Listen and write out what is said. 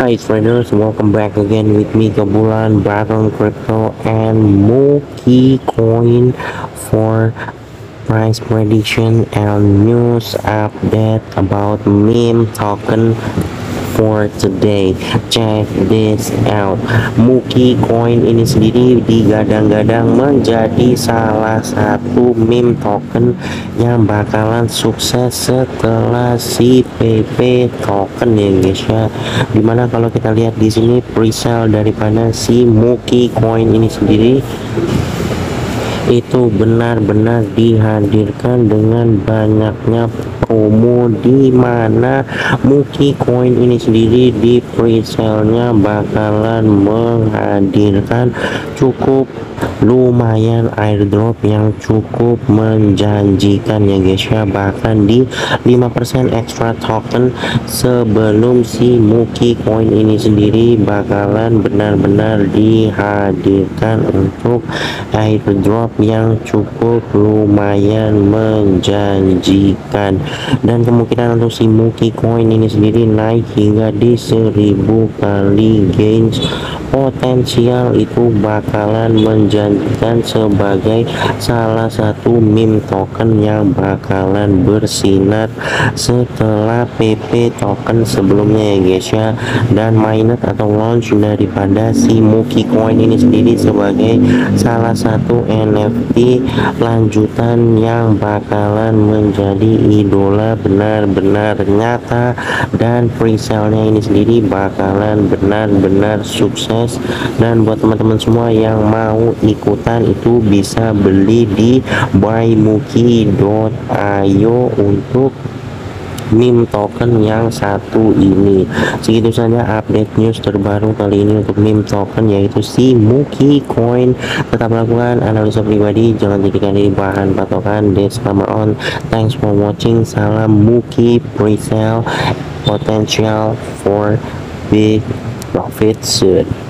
Hi traders, welcome back again with me Kebulan Dragon Crypto and Mookie Coin for price prediction and news update about meme token for today. Check this out. Muki coin ini sendiri digadang-gadang menjadi salah satu meme token yang bakalan sukses setelah si PP token ya guys ya. Di mana kalau kita lihat di sini presale daripada si Muki coin ini sendiri itu benar-benar dihadirkan dengan banyaknya promo di mana Muki Coin ini sendiri di presale-nya bakalan menghadirkan cukup lumayan airdrop yang cukup menjanjikan ya guys ya. Bahkan di 5% extra token sebelum si Muki coin ini sendiri bakalan benar-benar dihadirkan untuk airdrop yang cukup lumayan menjanjikan. Dan kemungkinan untuk si Muki coin ini sendiri naik hingga di 1000 kali gains. Potensial itu bakalan menjanjikan sebagai salah satu meme token yang bakalan bersinar setelah PP token sebelumnya ya guys ya. Dan mainnet atau launch daripada si Muki coin ini sendiri sebagai salah satu NFT lanjutan yang bakalan menjadi idola benar-benar nyata dan presale-nya ini sendiri bakalan benar-benar sukses. Dan buat teman-teman semua yang mau ikutan itu bisa beli di buymuki.io untuk meme token yang satu ini. Segitu saja update news terbaru kali ini untuk meme token yaitu si Muki coin. Tetap lakukan analisa pribadi jangan jadikan ini bahan patokan. Disclaimer on. Thanks for watching. Salam Muki presale potential for big profit soon